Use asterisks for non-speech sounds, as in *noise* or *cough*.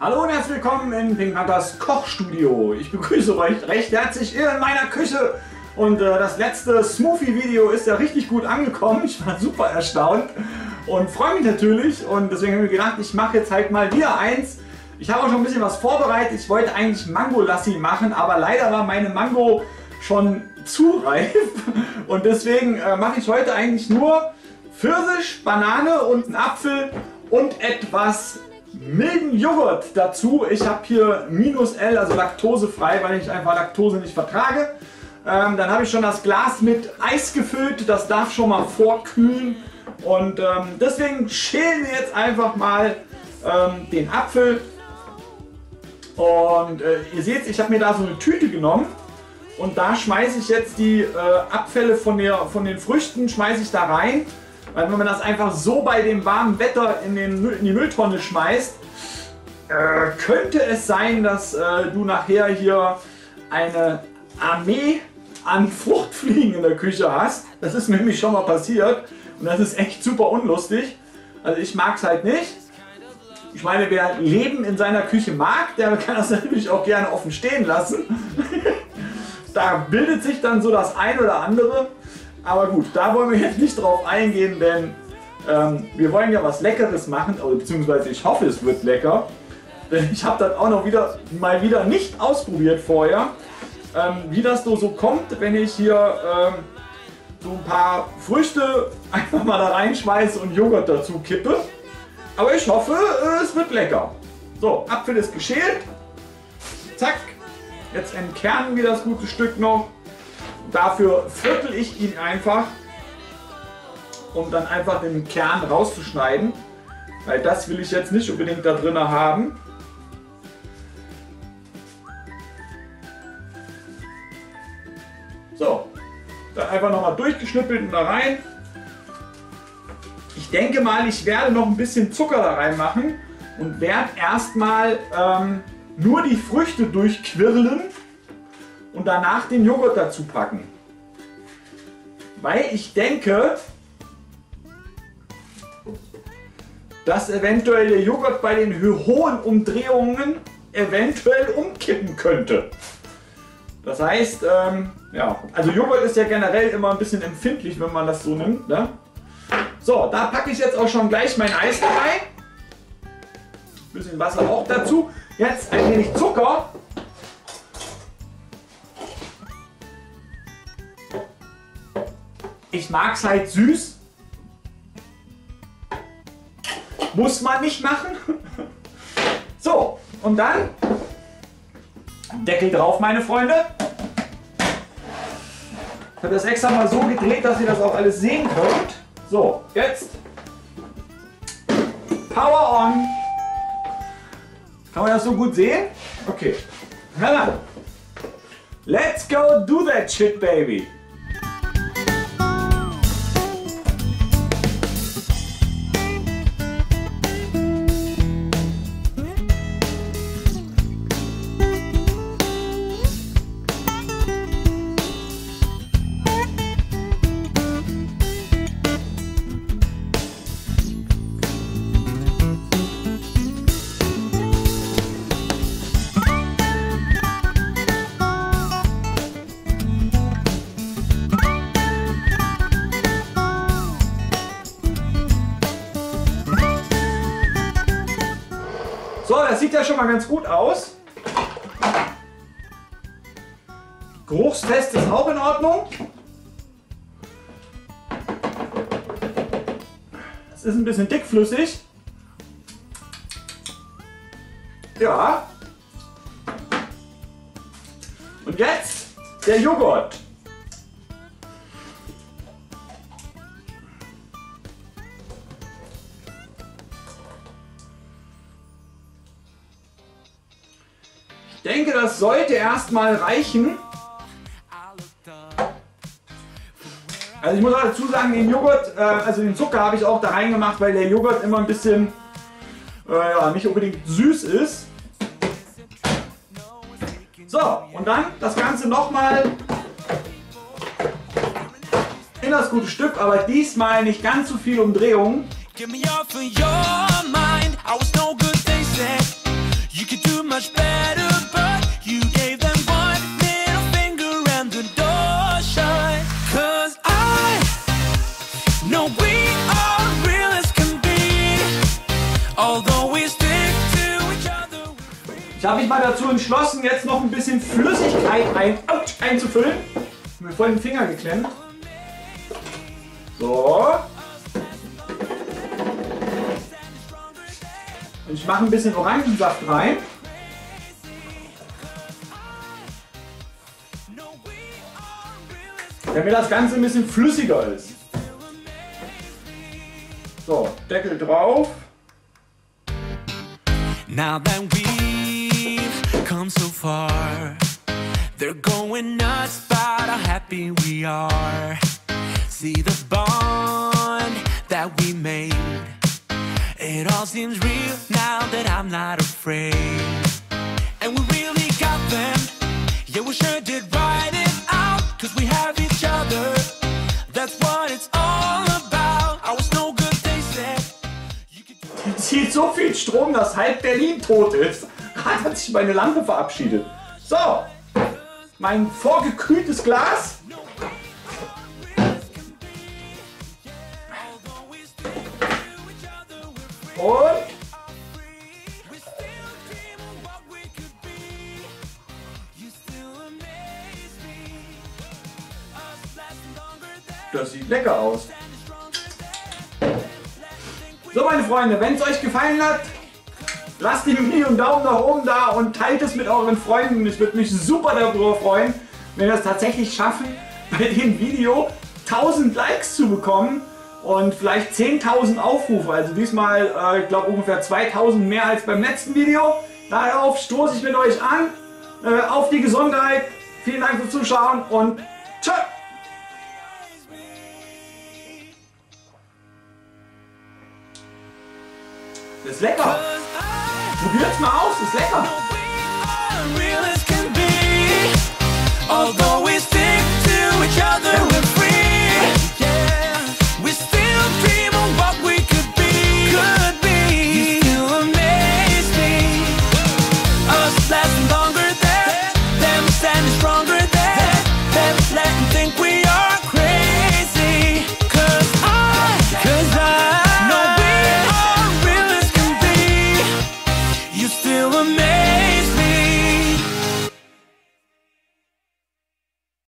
Hallo und herzlich willkommen in Pink Panthers Kochstudio. Ich begrüße euch recht herzlich in meiner Küche. Und äh, das letzte Smoothie-Video ist ja richtig gut angekommen. Ich war super erstaunt und freue mich natürlich. Und deswegen habe ich mir gedacht, ich mache jetzt halt mal wieder eins. Ich habe auch schon ein bisschen was vorbereitet. Ich wollte eigentlich Mango-Lassi machen, aber leider war meine Mango schon zu *laughs* reif. Und deswegen äh, mache ich heute eigentlich nur Pfirsich, Banane und einen Apfel und etwas milden Joghurt dazu. Ich habe hier minus L, also laktosefrei, weil ich einfach Laktose nicht vertrage. Ähm, dann habe ich schon das Glas mit Eis gefüllt. Das darf schon mal vorkühlen. Und ähm, deswegen schälen wir jetzt einfach mal ähm, den Apfel. Und äh, ihr seht, ich habe mir da so eine Tüte genommen. Und da schmeiße ich jetzt die äh, Abfälle von, der, von den Früchten schmeiße ich da rein. Weil wenn man das einfach so bei dem warmen Wetter in, den, in die Mülltonne schmeißt, äh, könnte es sein, dass äh, du nachher hier eine Armee an *laughs* Fruchtfliegen in der Küche hast. Das ist mir nämlich schon mal passiert und das ist echt super unlustig. Also ich mag es halt nicht. Ich meine, wer Leben in seiner Küche mag, der kann das *laughs* natürlich auch gerne offen stehen lassen. *laughs* da bildet sich dann so das ein oder andere. Aber gut, da wollen wir jetzt nicht drauf eingehen, denn ähm, wir wollen ja was Leckeres machen, also, beziehungsweise ich hoffe, es wird lecker. Denn ich habe das auch noch wieder mal wieder nicht ausprobiert vorher, ähm, wie das so, kommt, wenn ich hier ähm, so ein paar Früchte *laughs* einfach mal da reinschmeiße und Joghurt dazu kippe. Aber ich hoffe, es wird lecker. So, Apfel ist geschält. Zack. Jetzt entkernen wir das gute Stück noch. Dafür viertel ich ihn einfach, um dann einfach den Kern rauszuschneiden. Weil das will ich jetzt nicht unbedingt da drin haben. So, dann einfach nochmal durchgeschnippelt und da rein. Ich denke mal, ich werde noch ein bisschen Zucker da reinmachen und werde erstmal ähm, nur die Früchte durchquirlen und danach den Joghurt dazu packen. Weil ich denke, dass eventuell der Joghurt bei den hohen Umdrehungen eventuell umkippen könnte. Das heißt, ähm, ja, also Joghurt ist ja generell immer ein bisschen empfindlich, wenn man das so nimmt. Ne? So, da packe ich jetzt auch schon gleich mein Eis rein. Bisschen Wasser auch dazu. Jetzt ein wenig Zucker. Ich mag es halt süß. Muss man nicht machen. *laughs* So, und dann Deckel drauf, meine Freunde. Ich habe das extra mal so gedreht, dass ihr das auch alles sehen könnt. So, jetzt Power on. Kann man das so gut sehen? Okay. Na dann. Let's go do that shit, baby. So, das sieht ja schon mal ganz gut aus. Geruchstest ist auch in Ordnung. Es ist ein bisschen dickflüssig. Ja. Und jetzt der Joghurt. Ich denke, das sollte erstmal reichen. Also ich muss auch dazu sagen, den Joghurt, äh, also den Zucker habe ich auch da reingemacht, weil der Joghurt immer ein bisschen, äh, ja, nicht unbedingt süß ist. So, und dann das Ganze nochmal in das gute Stück, aber diesmal nicht ganz so viel Umdrehungen. Get me off of your mind. I was no good, they said. Much better, but you gave them one middle finger and the door shut. Cause I know we are real as can be, although we stick to each other. Ich habe mich mal dazu entschlossen, jetzt noch ein bisschen Flüssigkeit ein, einzufüllen. Mir voll den Finger geklemmt. So. Mache ein bisschen Orangensaft rein. Damit das Ganze ein bisschen flüssiger ist. So, Deckel drauf. Now that we've come so far, they're going nuts about how happy we are. See the bond that we made. It all seems real now that I'm not afraid. And we really got them. Yeah, we sure did write it out. Cause we have each other. That's what it's all about. I was no good, they said. Could zieht so viel Strom, dass halb Berlin tot ist. *laughs* Hat sich meine Lampe verabschiedet. So, mein vorgekühltes Glas. Und das sieht lecker aus. So meine Freunde, wenn es euch gefallen hat, lasst dem Video einen Daumen nach oben da und teilt es mit euren Freunden. Ich würde mich super darüber freuen, wenn wir es tatsächlich schaffen, bei dem Video 1000 Likes zu bekommen und vielleicht 10.000 Aufrufe. Also diesmal, äh, ich glaube ungefähr 2000 mehr als beim letzten Video. Darauf stoße ich mit euch an. Äh, auf die Gesundheit. Vielen Dank fürs Zuschauen und tschö. Das ist lecker. Probiert's mal aus, ist lecker.